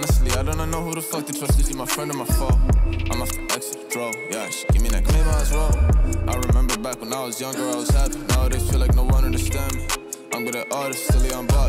Honestly, I don't know who the fuck to trust. Is she my friend or my foe? I'm off the exit, draw. Yeah, she give me that claim as well. I remember back when I was younger, I was happy. Nowadays, feel like no one understand me. I'm good at artists, still on Bob.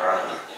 Just need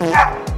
Yeah.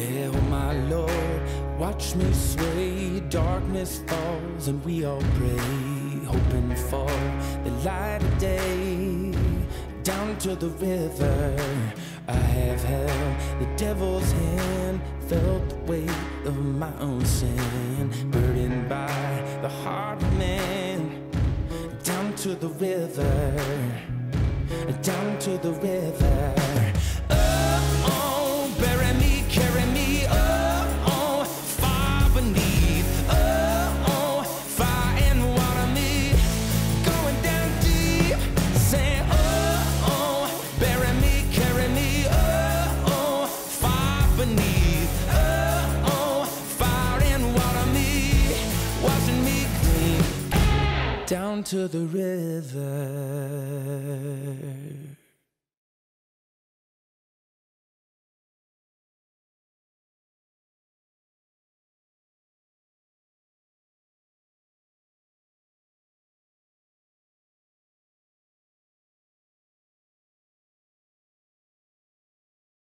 Oh, my Lord. Watch me sway, darkness falls, and we all pray, hoping for the light of day. Down to the river, I have held the devil's hand, felt the weight of my own sin, burdened by the heart of man. Down to the river, down to the river. To the river.